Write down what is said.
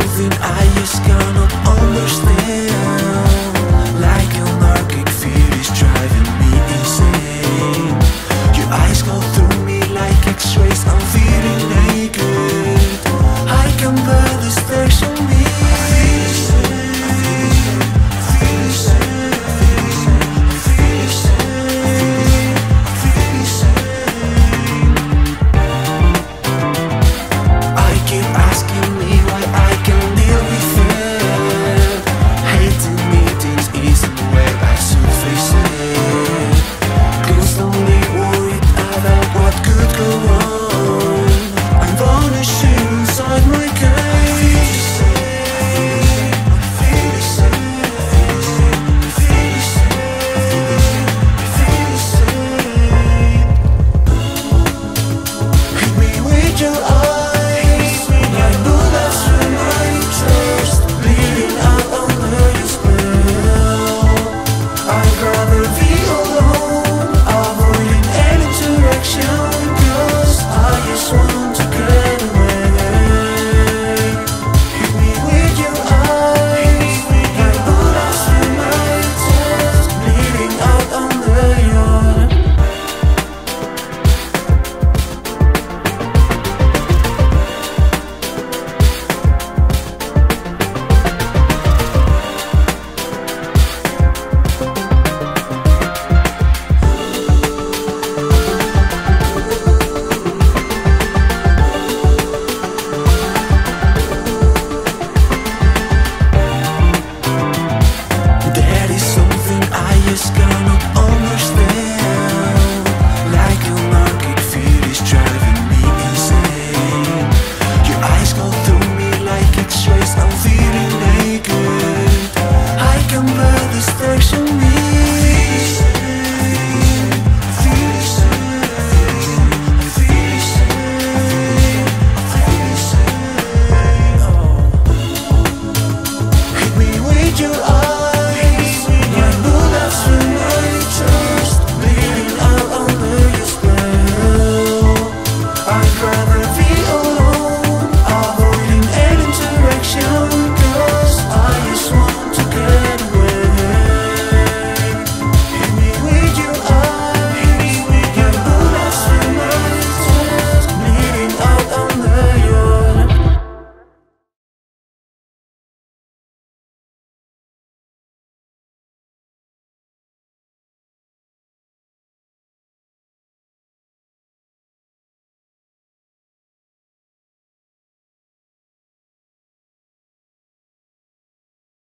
something I just cannot understand. Like